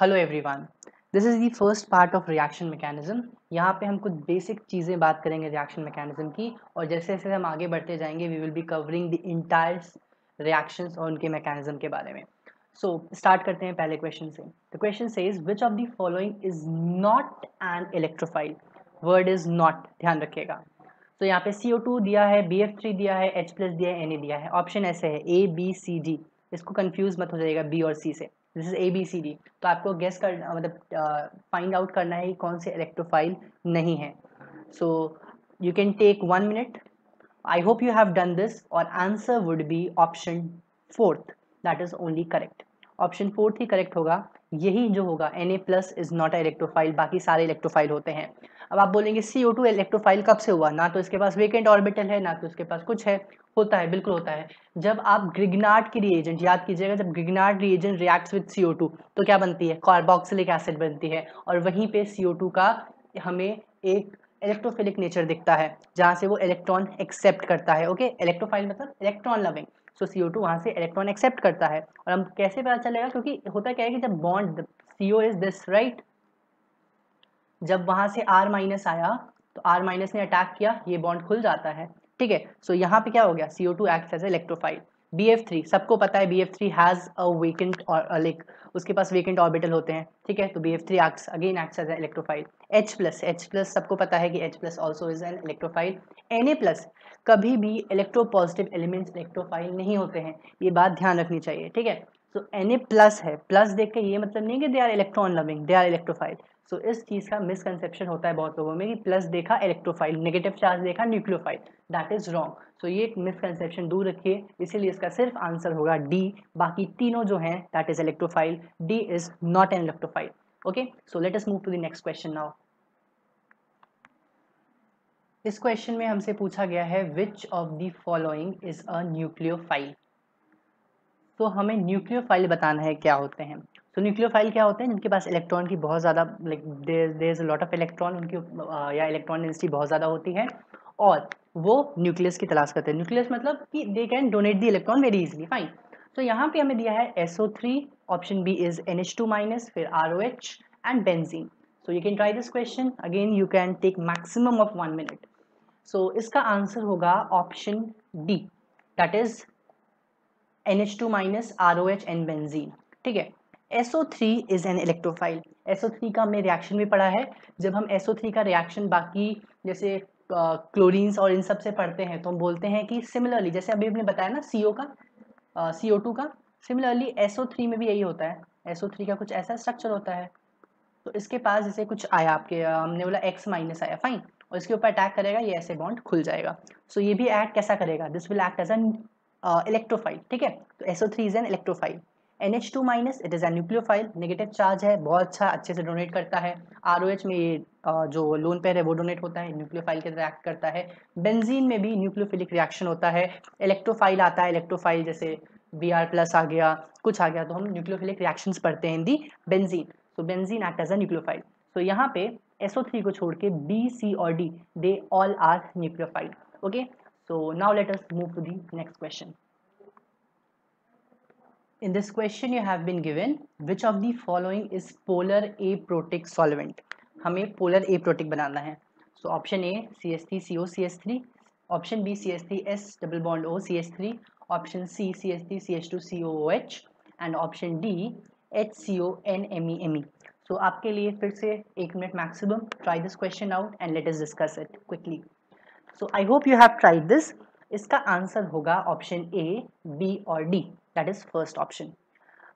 Hello everyone this is the first part of reaction mechanism यहाँ पे हम कुछ बेसिक चीज़ें बात करेंगे रिएक्शन मैकेनिज्म की और जैसे जैसे हम आगे बढ़ते जाएँगे we will be covering the entire reactions और उनके मैकेनिज्म के बारे में. सो so, स्टार्ट करते हैं पहले क्वेश्चन से. The question says is which of the following is not an electrophile word is not ध्यान रखिएगा. तो यहाँ पे CO2 दिया है BF3 दिया है प्लस दिया है Na दिया है. ऑप्शन ऐसे है ए बी सी डी इसको कंफ्यूज मत हो जाएगा बी और सी से. This is A B C D तो आपको गेस कर मतलब फाइंड आउट करना है कि कौन से इलेक्ट्रोफाइल नहीं है। So you can take one minute I hope you have done this और answer would be option fourth that is only correct option fourth he correct होगा। यही जो होगा N A plus is not a electrophile बाकी सारे electrophile होते हैं। अब आप बोलेंगे सी ओ टू इलेक्ट्रोफाइल कब से हुआ? ना तो इसके पास वेकेंट ऑर्बिटल है, ना तो इसके पास कुछ है। होता है, बिल्कुल होता है। जब आप ग्रिगनाट की रिएजेंट याद कीजिएगा, जब Grignard reagent reacts with C तो क्या बनती है? कार्बोक्सिलिक एसिड बनती है। और वहीं पे सी का हमें एक इलेक्ट्रोफिलिक नेचर दिखता है, जहाँ से वो इलेक्ट्रॉन एक्सेप्ट करता है। ओके इलेक्ट्रोफाइल मतलब electron loving so C O two वहाँ से इलेक्ट्रॉन एक्सेप्ट करता है। और हम कैसे पता चलेगा? क्योंकि होता क्या है कि जब bond C O is this right जब वहाँ से आर माइनस आया तो आर माइनस ने अटैक किया, ये बॉन्ड खुल जाता है। ठीक है? सो यहाँ पे क्या हो गया? C O two act as electrophile B F three सबको पता है B F three has a vacant like उसके पास वेकेंट ऑर्बिटल होते हैं। ठीक है? तो B F three acts again acts as electrophile H plus H plus सबको पता है कि H plus also is an electrophile N A plus कभी भी इलेक्ट्रो पॉजिटिव एलिमेंट्स इलेक्ट्रोफाइल नहीं होते हैं। ये बात ध्यान रखनी चाहिए। ठीक है? सो एन ए प्लस है। प्लस देख के ये मतलब नहीं कि they are electron loving they are electrophile so इस चीज़ का मिसकनसेप्शन होता है बहुत लोगों में कि प्लस देखा इलेक्ट्रोफाइल नेगेटिव चार्ज देखा nucleophile that is wrong so ये एक मिसकनसेप्शन दूर रखिए। इसीलिए इसका सिर्फ़ आंसर होगा डी बाकी तीनों जो हैं that is electrophile D is not an electrophile okay so let us move to the next question now इस क्वेश्चन में हमसे पूछा गया है which of the following is a nucleophile तो हमें न्यूक्लियोफाइल बताना है क्या होते हैं। तो न्यूक्लियोफाइल क्या होते हैं? जिनके पास इलेक्ट्रॉन की बहुत ज़्यादा like there is lot of electron उनकी या इलेक्ट्रॉन डेंसिटी बहुत ज़्यादा होती है और वो न्यूक्लियस की तलाश करते हैं। न्यूक्लियस मतलब कि they can donate the electron very easily fine तो यहाँ पे हमें दिया है SO three option B is N H two minus फिर R O H and benzene so you can try this question again you can take maximum of one minute so इसका answer होगा option D that is N H two minus R O H and benzene ठीक है? SO3 is an electrophile SO3 का हमने reaction भी पढ़ा है। जब हम SO3 का रिएक्शन बाकी जैसे क्लोरीन्स और इन सबसे पढ़ते हैं तो हम बोलते हैं कि सिमिलरली जैसे अभी हमने बताया ना CO का सी uh, का सिमिलरली SO3 में भी यही होता है। SO3 का कुछ ऐसा स्ट्रक्चर होता है। तो इसके पास जैसे कुछ आया आपके हमने बोला एक्स माइनस आया फाइन और इसके ऊपर अटैक करेगा ये ऐसे बॉन्ड खुल जाएगा। सो so, ये भी एक्ट कैसा करेगा? This will act as an electrophile ठीक है? तो SO three is an electrophile N H two minus it is a nucleophile negative charge है, बहुत अच्छा अच्छे से डोनेट करता है। ROH में ये जो लोन पेयर है, वो डोनेट होता है न्यूक्लियोफाइल के रिएक्ट करता है। बेंजीन में भी न्यूक्लियोफिलिक रिएक्शन होता है। इलेक्ट्रोफाइल आता है इलेक्ट्रोफाइल जैसे बी आर प्लस आ गया, कुछ आ गया तो हम न्यूक्लियोफिलिक रिएक्शंस पढ़ते हैं the benzene so benzene act as a nucleophile so यहाँ पे SO3 को छोड़ के बी सी और D they all are nucleophile okay so now let us move to the next question In this question you have been given which of the following is polar aprotic solvent हमें polar aprotic बनाना है so option A CH3CO CH3 option B CH3S double bond O CH3 option C CH3 CH2 COOH and option D HCO NMEME so आपके लिए फिर से एक minute maximum try this question out and let us discuss it quickly so I hope you have tried this इसका answer होगा option A B और D that is first option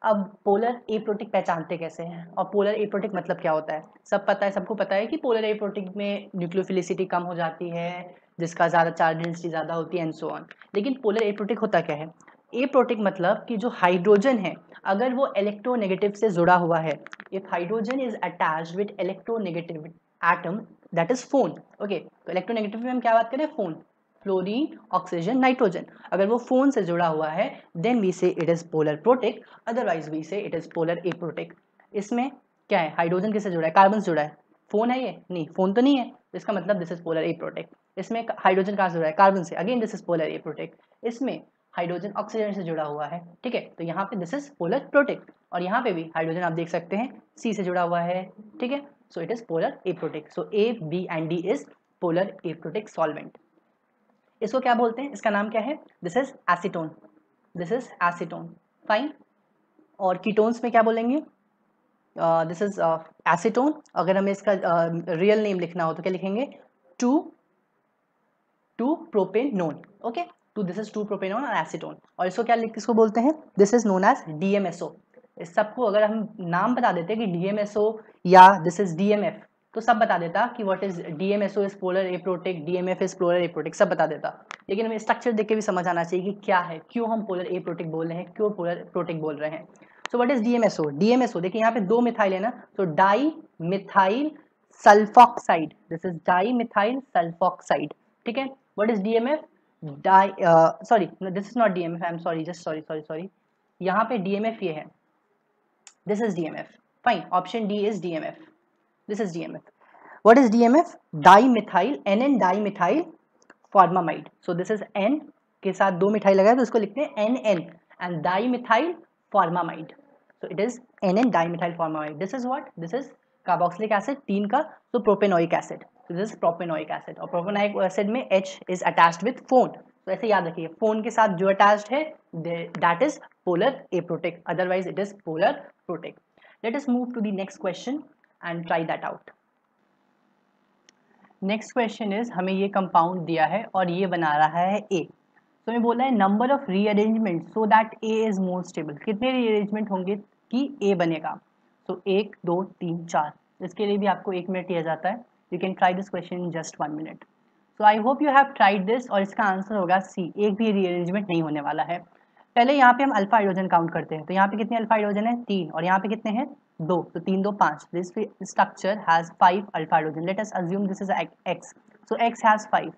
अब polar aprotic पहचानते कैसे हैं? और polar aprotic मतलब क्या होता है? सब पता है, सबको पता है कि पोलर ए प्रोटिक में न्यूक्लियोफिलिसिटी कम हो जाती है, जिसका ज़्यादा चार्ज डेंसिटी ज़्यादा होती है एंड सो ऑन लेकिन पोलर ए प्रोटिक होता क्या है? ए प्रोटिक मतलब कि जो हाइड्रोजन है, अगर वो इलेक्ट्रोनेगेटिव से जुड़ा हुआ है if hydrogen is attach with electronegative atom that is FON okay तो इलेक्ट्रोनेगेटिव में हम क्या बात करें? फ़ोन फ्लोरीन ऑक्सीजन नाइट्रोजन अगर वो फ़ोन से जुड़ा हुआ है then we say it is polar protic otherwise we say it is polar aprotic इसमें क्या है? हाइड्रोजन किससे जुड़ा है? कार्बन से जुड़ा है। फ़ोन है ये? नहीं फ़ोन तो नहीं है। इसका मतलब this is polar aprotic इसमें हाइड्रोजन कहाँ से जुड़ा है? कार्बन से। Again this is polar aprotic इसमें हाइड्रोजन ऑक्सीजन से जुड़ा हुआ है। ठीक है? तो यहाँ पे दिस इज़ पोलर प्रोटेक्ट और यहाँ पे भी हाइड्रोजन आप देख सकते हैं सी से जुड़ा हुआ है। ठीक है? So it is polar aprotic so A B and D is polar aprotic solvent इसको क्या बोलते हैं? इसका नाम क्या है? This is acetone this is acetone fine और कीटोन्स में क्या बोलेंगे? दिस इज़ एसीटोन अगर हमें इसका रियल uh, नेम लिखना हो तो क्या लिखेंगे? Two two propanone okay two this is two propanone और एसीटोन और इसको क्या किसको बोलते हैं? This is known as DMSO इस सबको अगर हम नाम बता देते हैं कि डीएमएसओ या दिस इज़ डीएमएफ तो सब बता देता कि what is DMSO is polar aprotic DMF is polar aprotic सब बता देता। लेकिन हमें स्ट्रक्चर देख के भी समझ आना चाहिए कि क्या है, क्यों हम पोलर ए एप्रोटिक बोल रहे हैं, क्यों पोलर प्रोटिक बोल रहे हैं। So what is DMSO DMSO देखिए यहाँ पे दो मिथाइल है ना तो dimethyl sulfoxide this is dimethyl sulfoxide ठीक है what is DMF di sorry this is not DMF I am sorry just sorry sorry sorry यहाँ पे डीएमएफ ये है। This is DMF fine, option D is DMF this is DMF what is DMF dimethyl NN dimethyl formamide so this is N के साथ दो मिठाई लगाए तो इसको लिखते हैं NN and dimethyl formamide so it is NN dimethyl formamide this is what this is carboxylic acid तीन का तो propanoic acid this is propanoic acid और प्रोपेनोइक एसिड में H is attached with phone तो ऐसे याद रखिए फ़ोन के साथ जो अटैच्ड है that is polar aprotic otherwise it is polar protic let us move to the next question and try that out next question is हमें ये कंपाउंड दिया है और ये बना रहा है ए तो हमें बोला है number of rearrangement so that A is more stable कितने रीअरेंजमेंट होंगे कि ए बनेगा? तो एक, दो, तीन, चार. इसके लिए भी आपको एक मिनट दिया जाता है. You can try this question just one minute so I hope you have tried this और इसका आंसर होगा सी एक भी रीअरेंजमेंट नहीं होने वाला है. पहले यहाँ पे हम अल्फ़ा हाइड्रोजन काउंट करते हैं. तो यहाँ पे कितने अल्फ़ा हाइड्रोजन है? तीन. और यहाँ पे कितने हैं? दो तो तीन दो, पाँच this structure has five alpha hydrogen let us assume this is X so X has five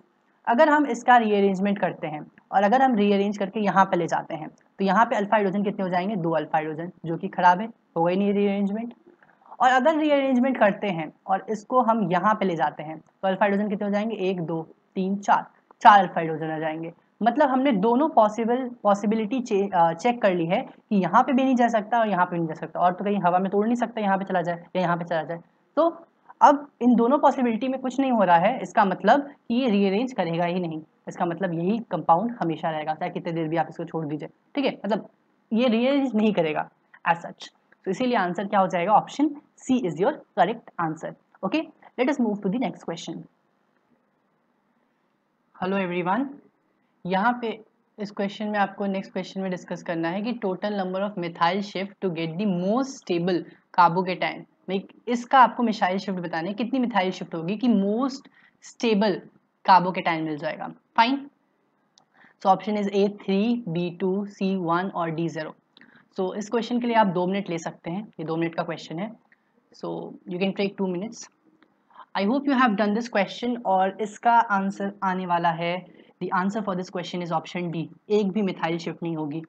अगर हम इसका रीअरेंजमेंट करते हैं, और अगर हम रीअरेंज करके यहाँ पे ले जाते हैं तो यहाँ पे अल्फ़ा हाइड्रोजन कितने हो जाएँगे? दो अल्फ़ा हाइड्रोजन जो कि खराब है, हो गई नहीं रीअरेंजमेंट और अगर रीअरेंजमेंट करते हैं, और इसको हम यहाँ पे ले जाते हैं तो अल्फ़ा हाइड्रोजन कितने हो जाएँगे? एक, दो, तीन, चार. चार अल्फ़ा हाइड्रोजन आ जाएँगे. मतलब हमने दोनों पॉसिबल पॉसिबिलिटी चेक कर ली है कि यहाँ पे भी नहीं जा सकता और यहाँ पे नहीं जा सकता। और तो कहीं हवा में तोड़ नहीं सकता, यहाँ पे चला जाए या यहाँ पे चला जाए। तो अब इन दोनों पॉसिबिलिटी में कुछ नहीं हो रहा है, इसका मतलब कि ये रीअरेंज करेगा ही नहीं। इसका मतलब यही कंपाउंड हमेशा रहेगा, चाहे कितने देर भी आप इसको छोड़ दीजिए। ठीक है? मतलब ये रीअरेंज नहीं करेगा एज सच तो इसीलिए आंसर क्या हो जाएगा? Option C is your correct answer okay let us move to the next question hello everyone यहाँ पे इस क्वेश्चन में आपको नेक्स्ट क्वेश्चन में डिस्कस करना है कि total number of methyl shift to get the most stable carbocation इसका आपको मिसाइल शिफ्ट बताना है, कितनी मिथाइल शिफ्ट होगी कि मोस्ट स्टेबल कार्बोकेटाइन मिल जाएगा। Fine so option is A three B two C one और डी ज़ीरो सो इस क्वेश्चन के लिए आप दो मिनट ले सकते हैं। ये दो मिनट का क्वेश्चन है। So you can take two minutes I hope you have done this question और इसका आंसर आने वाला है the answer for this question is option D एक भी मिथाइल शिफ्ट नहीं होगी।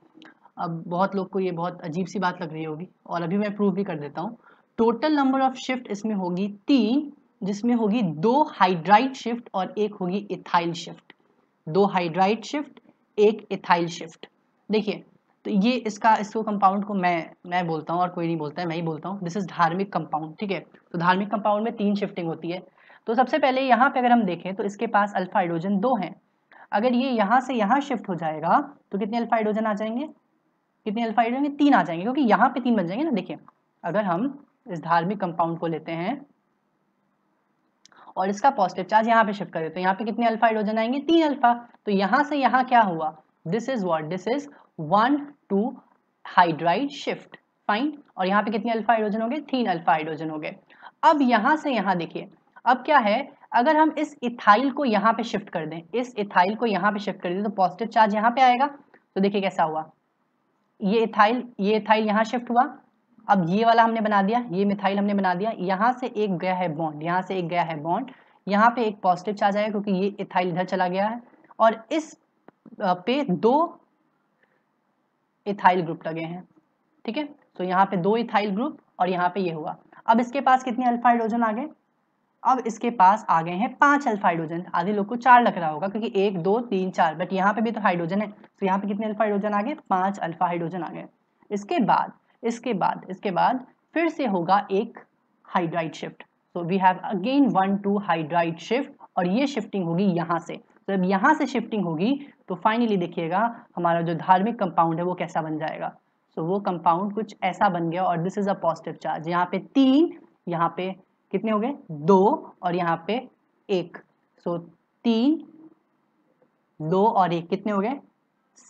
अब बहुत लोग को ये बहुत अजीब सी बात लग रही होगी, और अभी मैं प्रूव भी कर देता हूँ। टोटल नंबर ऑफ़ शिफ्ट इसमें होगी तीन, जिसमें होगी दो हाइड्राइड शिफ्ट और एक होगी इथाइल शिफ्ट दो हाइड्राइड शिफ्ट एक इथाइल शिफ्ट देखिए तो ये इसका, इसको कंपाउंड को मैं मैं बोलता हूँ और कोई नहीं बोलता है, मैं ही बोलता हूँ। दिस इज़ धार्मिक कंपाउंड ठीक है? तो धार्मिक कंपाउंड में तीन शिफ्टिंग होती है। तो सबसे पहले यहाँ पे अगर हम देखें तो इसके पास अल्फ़ा हाइड्रोजन दो हैं। अगर ये यहाँ से यहाँ शिफ्ट हो जाएगा तो कितने अल्फ़ा आ जाएँगे? कितने अल्फ़ा तीन आ जाएँगे, क्योंकि यहाँ पे तीन बन जाएँगे ना, देखिए। अगर हम इस धार्मिक कंपाउंड को लेते हैं और इसका पॉजिटिव चार्ज यहाँ पे शिफ्ट करें तो यहाँ पे कितने अल्फ़ा आएँगे? तीन अल्फ़ा तो यहाँ से यहाँ क्या हुआ? This is what this is one two hydride shift fine और यहाँ पे कितने अल्फ़ा हाइड्रोजन हो गए तीन अल्फ़ा हो गए अब यहाँ से यहाँ देखिए, अब क्या है? अगर हम इस इथाइल को यहाँ पे शिफ्ट कर दें, इस इथाइल को यहाँ पे शिफ्ट कर दें तो पॉजिटिव चार्ज यहाँ पे आएगा। तो देखिए कैसा हुआ। ये इथाइल ये इथाइल यहाँ शिफ्ट हुआ। अब ये वाला हमने बना दिया, ये मिथाइल हमने बना दिया। यहाँ से एक गया है बॉन्ड यहाँ से एक गया है बॉन्ड यहाँ पे एक पॉजिटिव चार्ज आएगा क्योंकि ये इथाइल इधर चला गया है। और इस पे दो इथाइल ग्रुप लगे हैं, ठीक है? तो यहाँ पे दो इथाइल ग्रुप और यहाँ पे ये हुआ। अब इसके पास कितने अल्फ़ा हाइड्रोजन आ गए? अब इसके पास आ गए हैं पाँच अल्फ़ा हाइड्रोजन आधे लोग को चार लग रहा होगा क्योंकि एक दो तीन चार बट यहाँ पे भी तो हाइड्रोजन है। तो यहाँ पे कितने अल्फ़ा हाइड्रोजन आ गए? पाँच अल्फ़ा हाइड्रोजन आ गए। इसके बाद इसके बाद इसके बाद फिर से होगा एक hydride shift so we have again one two hydride shift और ये शिफ्टिंग होगी यहाँ से। तो जब यहाँ से शिफ्टिंग होगी तो फाइनली देखिएगा हमारा जो धार्मिक कंपाउंड है वो कैसा बन जाएगा। सो so, वो कंपाउंड कुछ ऐसा बन गया और this is a positive charge यहाँ पे तीन यहाँ पे कितने हो गए? दो और यहाँ पे एक। सो तीन, दो और एक कितने हो गए?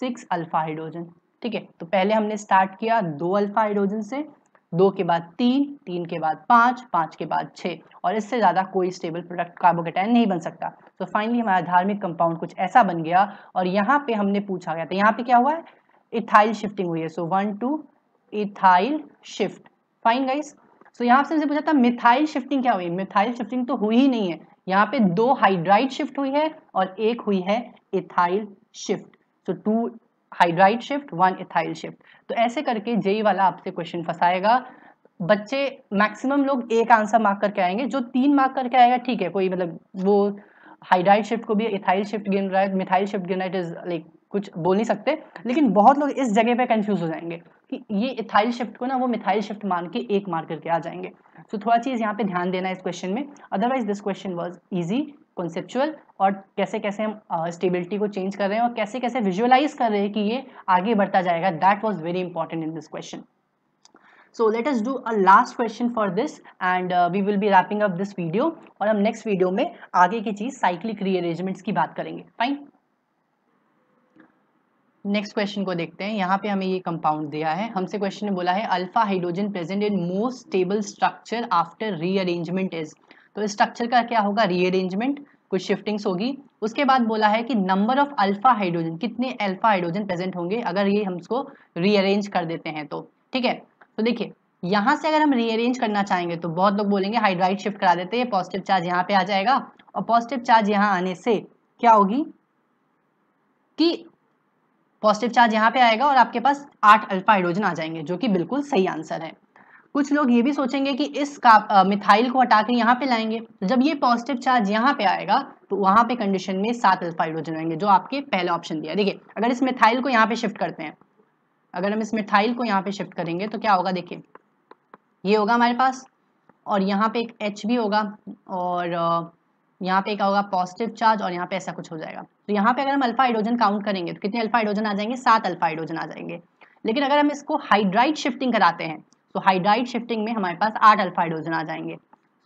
सिक्स अल्फ़ा हाइड्रोजन ठीक है तो पहले हमने स्टार्ट किया दो अल्फ़ा हाइड्रोजन से, दो के बाद तीन तीन के बाद पाँच पाँच के बाद छः और इससे ज़्यादा कोई स्टेबल प्रोडक्ट कार्बोकेटाइन नहीं बन सकता। तो फाइनली हमारा धार्मिक कंपाउंड कुछ ऐसा बन गया और यहाँ पे हमने पूछा गया था। यहाँ पे क्या हुआ है? इथाइल शिफ्टिंग हुई है। So one two ethyl shift fine guys so यहाँ से पूछा था मिथाइल शिफ्टिंग क्या हुई? मिथाइल शिफ्टिंग तो हुई ही नहीं है। यहाँ पे दो हाइड्राइड शिफ्ट हुई है और एक हुई है ethyl shift so two hydride shift one ethyl shift तो ऐसे करके जेई वाला आपसे क्वेश्चन फंसाएगा। बच्चे मैक्सिमम लोग एक आंसर मार्क करके आएँगे। जो तीन मार्क करके आएगा, ठीक है, कोई मतलब वो हाइड्राइड शिफ्ट को भी इथाइल शिफ्ट गिन रहा है मिथाइल शिफ्ट गिन रहा है इट इज़ लाइक कुछ बोल नहीं सकते लेकिन बहुत लोग इस जगह पे कंफ्यूज हो जाएँगे कि ये इथाइल शिफ्ट को ना वो मिथाइल शिफ्ट मान के एक मार करके आ जाएँगे। सो so, थोड़ा चीज़ यहाँ पे ध्यान देना है इस क्वेश्चन में। Otherwise this question was easy conceptual और कैसे कैसे हम स्टेबिलिटी uh, को चेंज कर रहे हैं और कैसे कैसे विजुअलाइज कर रहे हैं कि ये आगे बढ़ता जाएगा। That was very important in this question let us do a last question for this and uh, we will be wrapping up this video और हम नेक्स्ट वीडियो में आगे की चीज़ साइक्लिक रीअरेंजमेंट्स की बात करेंगे। फाइन नेक्स्ट क्वेश्चन को देखते हैं। यहाँ पे हमें ये कंपाउंड दिया है। हमसे क्वेश्चन ने बोला है alpha hydrogen present in most stable structure after rearrangement is तो स्ट्रक्चर का क्या होगा? रीअरेंजमेंट कुछ शिफ्टिंग्स होगी। उसके बाद बोला है कि नंबर ऑफ़ अल्फ़ा हाइड्रोजन कितने अल्फ़ा हाइड्रोजन प्रेजेंट होंगे अगर ये हम इसको रीअरेंज कर देते हैं तो। ठीक है? तो देखिए, यहाँ से अगर हम रीअरेंज करना चाहेंगे तो बहुत लोग बोलेंगे हाइड्राइड शिफ्ट करा देते हैं पॉजिटिव चार्ज यहाँ पे आ जाएगा। और पॉजिटिव चार्ज यहाँ आने से क्या होगी? कि पॉजिटिव चार्ज यहाँ पे आएगा और आपके पास आठ अल्फ़ा हाइड्रोजन आ जाएँगे, जो कि बिल्कुल सही आंसर है। कुछ लोग ये भी सोचेंगे कि इस का मिथाइल को हटा के यहाँ पे लाएँगे। तो जब ये पॉजिटिव चार्ज यहाँ पे आएगा तो वहाँ पे कंडीशन में सात अल्फ़ा हाइड्रोजन रहेंगे, जो आपके पहले ऑप्शन दिया। देखिए, अगर इस मिथाइल को यहाँ पे शिफ्ट करते हैं, अगर हम इस मिथाइल को यहाँ पे शिफ्ट करेंगे तो क्या होगा देखिए? ये होगा हमारे पास, और यहाँ पे एक एच भी होगा, और यहाँ पे क्या होगा पॉजिटिव चार्ज और यहाँ पे ऐसा कुछ हो जाएगा। तो यहाँ पे अगर हम अल्फ़ा हाइड्रोजन काउंट करेंगे तो कितने अल्फ़ा हाइड्रोजन आ जाएँगे? सात अल्फ़ा हाइड्रोजन आ जाएँगे। लेकिन अगर हम इसको हाइड्राइड शिफ्टिंग कराते हैं तो हाइड्राइड शिफ्टिंग में हमारे पास आठ अल्फ़ा हाइड्रोजन आ जाएँगे।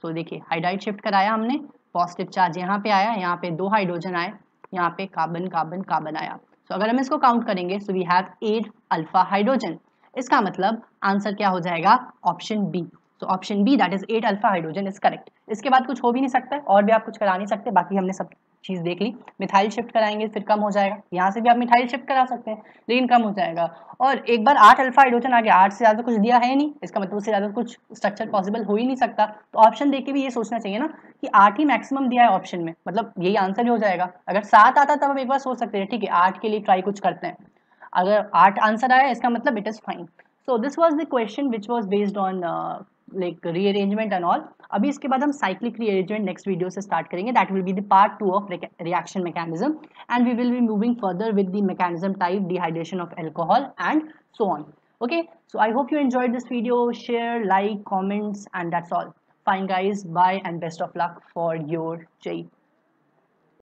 तो देखिए हाइड्राइड शिफ्ट कराया हमने पॉजिटिव चार्ज यहाँ पे आया, यहाँ पे दो हाइड्रोजन आए, यहाँ पे कार्बन कार्बन कार्बन आया। तो अगर हम इसको काउंट करेंगे so we have eight alpha hydrogen इसका मतलब आंसर क्या हो जाएगा? ऑप्शन बी तो option B that is eight alpha hydrogen is correct इसके बाद कुछ हो भी नहीं सकता, और भी आप कुछ करा नहीं सकते, बाकी हमने सब चीज़ देख ली। मिथाइल शिफ्ट कराएँगे, फिर कम हो जाएगा। यहाँ से भी आप मिथाइल शिफ्ट करा सकते हैं, लेकिन कम हो जाएगा। और एक बार आठ अल्फ़ा हाइड्रोजन आ गया आठ से ज़्यादा कुछ दिया है नहीं, इसका मतलब उससे ज़्यादा कुछ स्ट्रक्चर पॉसिबल हो ही नहीं सकता। तो ऑप्शन देख के भी ये सोचना चाहिए ना कि आठ ही मैक्सिमम दिया है ऑप्शन में। मतलब यही आंसर हो जाएगा। अगर सात आता तब हम एक बार सोच सकते हैं, ठीक है, आठ के लिए ट्राई कुछ करते हैं। अगर आठ आंसर आया, इसका मतलब it is fine so this was the question which was based on like rearrangement and all अभी इसके बाद हम साइक्लिक रीअरेंजमेंट नेक्स्ट वीडियो से स्टार्ट करेंगे. That will be the part two of reaction mechanism and we will be moving further with the mechanism type dehydration of alcohol and so on okay? So, i hope you enjoyed this video. Share, like, comments, and that's all. Fine, guys. Bye, and best of luck for your j.